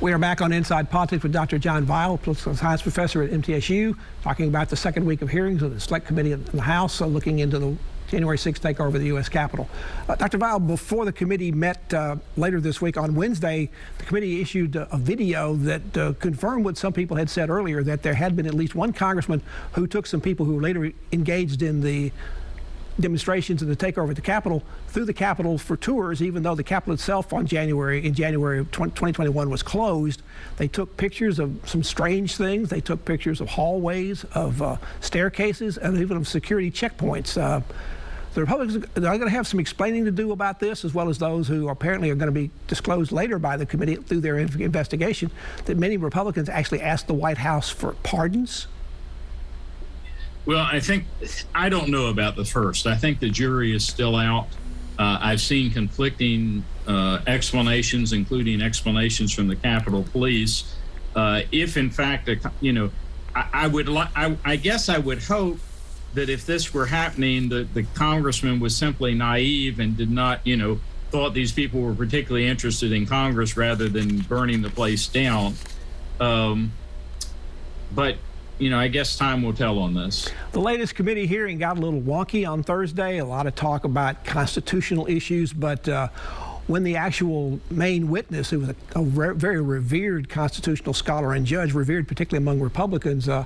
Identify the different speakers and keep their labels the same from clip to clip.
Speaker 1: We are back on Inside Politics with Dr. John Vile, political science professor at MTSU, talking about the second week of hearings of the Select Committee in the House, uh, looking into the January 6th takeover of the U.S. Capitol. Uh, Dr. Vile, before the committee met uh, later this week on Wednesday, the committee issued a, a video that uh, confirmed what some people had said earlier that there had been at least one congressman who took some people who later engaged in the demonstrations and the takeover of the Capitol through the Capitol for tours, even though the Capitol itself on January in January of 2021 was closed. They took pictures of some strange things. They took pictures of hallways, of uh, staircases, and even of security checkpoints. Uh, the Republicans are going to have some explaining to do about this, as well as those who apparently are going to be disclosed later by the committee through their investigation. That many Republicans actually asked the White House for pardons
Speaker 2: well, I think I don't know about the first. I think the jury is still out. Uh, I've seen conflicting uh, explanations, including explanations from the Capitol Police. Uh, if in fact, you know, I, I would, I, guess I would hope that if this were happening, that the congressman was simply naive and did not, you know, thought these people were particularly interested in Congress rather than burning the place down. Um, but you know, I guess time will tell on this.
Speaker 1: The latest committee hearing got a little wonky on Thursday. A lot of talk about constitutional issues, but uh, when the actual main witness, who was a, a re very revered constitutional scholar and judge, revered particularly among Republicans, uh,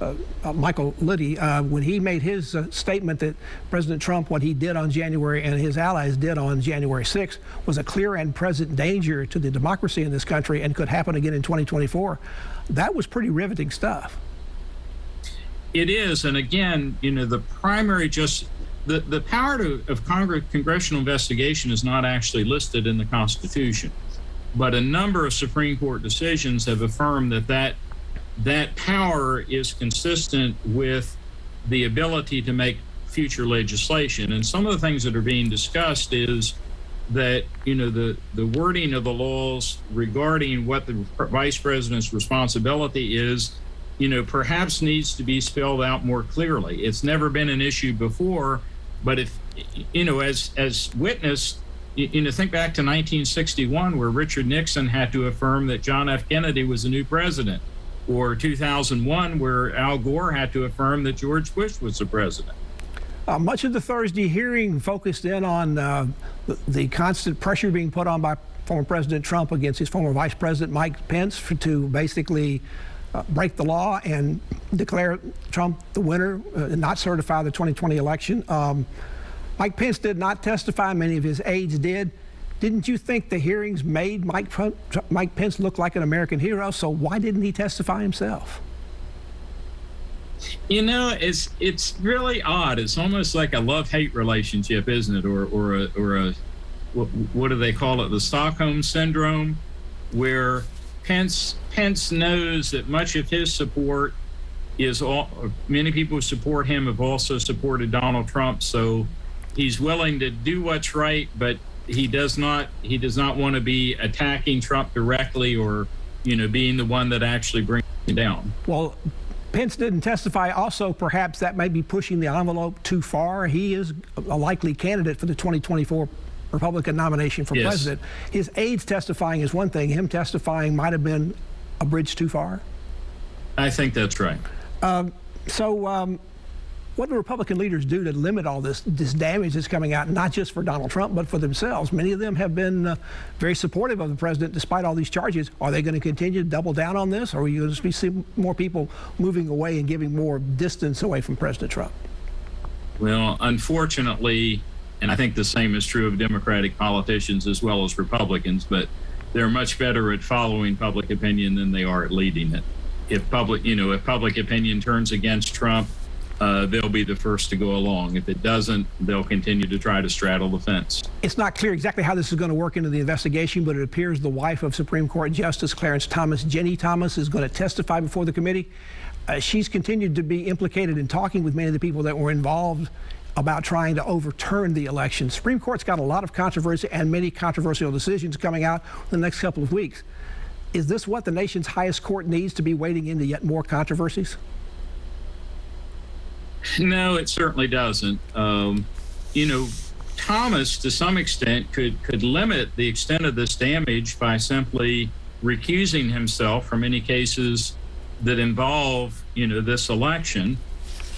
Speaker 1: uh, uh Michael Luttig, uh, when he made his uh, statement that President Trump, what he did on January and his allies did on January 6th, was a clear and present danger to the democracy in this country and could happen again in 2024, that was pretty riveting stuff.
Speaker 2: It is, and again, you know, the primary just the, the power to, of Congress, congressional investigation is not actually listed in the Constitution, but a number of Supreme Court decisions have affirmed that that that power is consistent with the ability to make future legislation. And some of the things that are being discussed is that you know the the wording of the laws regarding what the vice president's responsibility is you know, perhaps needs to be spelled out more clearly. It's never been an issue before, but if you know, as as witnessed, you know, think back to 1961, where Richard Nixon had to affirm that John F. Kennedy was the new president, or 2001, where Al Gore had to affirm that George Bush was the president.
Speaker 1: Uh, much of the Thursday hearing focused in on uh, the, the, constant pressure being put on by former President Trump against his former Vice President Mike Pence for, to basically uh, break the law and declare Trump the winner uh, and not certify the 2020 election. Um, Mike Pence did not testify. Many of his aides did. Didn't you think the hearings made Mike, Mike Pence look like an American hero? So why didn't he testify himself?
Speaker 2: You know, it's it's really odd. It's almost like a love-hate relationship, isn't it? Or or a, or a what, what do they call it? The Stockholm syndrome, where Pence Pence knows that much of his support is all many people who support him have also supported Donald Trump so he's willing to do what's right but he does not he does not want to be attacking Trump directly or you know being the one that actually brings him down.
Speaker 1: Well, Pence didn't testify. Also, perhaps that may be pushing the envelope too far. He is a likely candidate for the 2024 Republican nomination for yes. president. His aides testifying is one thing. Him testifying might have been a bridge too far.
Speaker 2: I think that's right.
Speaker 1: Um, so, um, what do Republican leaders do to limit all this this damage that's coming out, not just for Donald Trump, but for themselves? Many of them have been uh, very supportive of the president despite all these charges. Are they going to continue to double down on this, or are you going to see more people moving away and giving more distance away from President Trump?
Speaker 2: Well, unfortunately, and I think the same is true of Democratic politicians as well as Republicans, but they're much better at following public opinion than they are at leading it. If public, you know, if public opinion turns against Trump, uh, they'll be the first to go along. If it doesn't, they'll continue to try to straddle the fence.
Speaker 1: It's not clear exactly how this is going to work into the investigation, but it appears the wife of Supreme Court Justice Clarence Thomas, Ginni Thomas, is going to testify before the committee. Uh, she's continued to be implicated in talking with many of the people that were involved about trying to overturn the election. Supreme Court's got a lot of controversy and many controversial decisions coming out in the next couple of weeks. Is this what the nation's highest court needs to be wading into yet more controversies?
Speaker 2: No, it certainly doesn't. Um, you know, Thomas, to some extent, could could limit the extent of this damage by simply recusing himself from any cases that involve, you know, this election.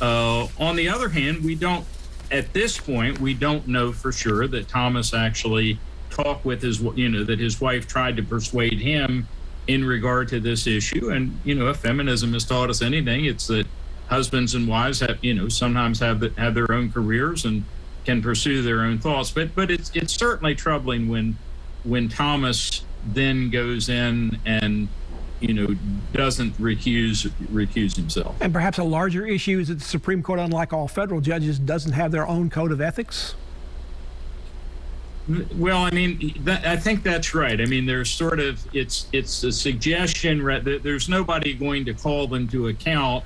Speaker 2: Uh, on the other hand, we don't, at this point, we don't know for sure that Thomas actually talked with his, you know, that his wife tried to persuade him in regard to this issue. And, you know, if feminism has taught us anything, it's that husbands and wives have, you know, sometimes have, the, have their own careers and can pursue their own thoughts. But, but it's, it's certainly troubling when, when Thomas then goes in and you know doesn't recuse recuse himself.
Speaker 1: And perhaps a larger issue is that the Supreme Court, unlike all federal judges, doesn't have their own code of ethics.
Speaker 2: Well, I mean, that, I think that's right. I mean, there's sort of it's it's a suggestion. that There's nobody going to call them to account,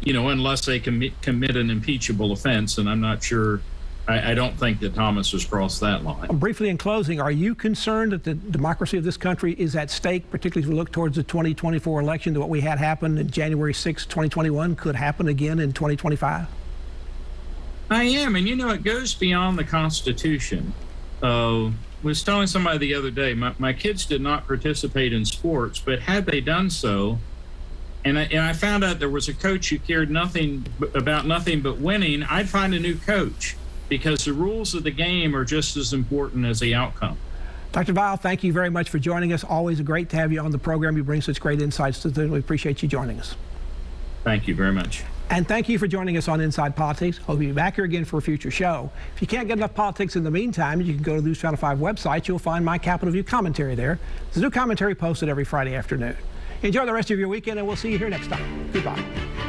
Speaker 2: you know, unless they commit commit an impeachable offense, and I'm not sure I, I, don't think that Thomas has crossed that line.
Speaker 1: Briefly, in closing, are you concerned that the democracy of this country is at stake, particularly as we look towards the 2024 election, that what we had happen in January 6, 2021 could happen again in 2025?
Speaker 2: I am, and you know, it goes beyond the Constitution. Uh, was telling somebody the other day, my, my kids did not participate in sports, but had they done so, and I, and I found out there was a coach who cared nothing about nothing but winning, I'd find a new coach because the rules of the game are just as important as the outcome.
Speaker 1: Dr. Vile, thank you very much for joining us. Always a great to have you on the program. You bring such great insights to the. We appreciate you joining us.
Speaker 2: Thank you very much.
Speaker 1: And thank you for joining us on Inside Politics. Hope you'll be back here again for a future show. If you can't get enough politics in the meantime, you can go to the News Channel 5 website. You'll find my Capitol View commentary there. There's a new commentary posted every Friday afternoon. Enjoy the rest of your weekend, and we'll see you here next time. Goodbye.